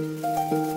Música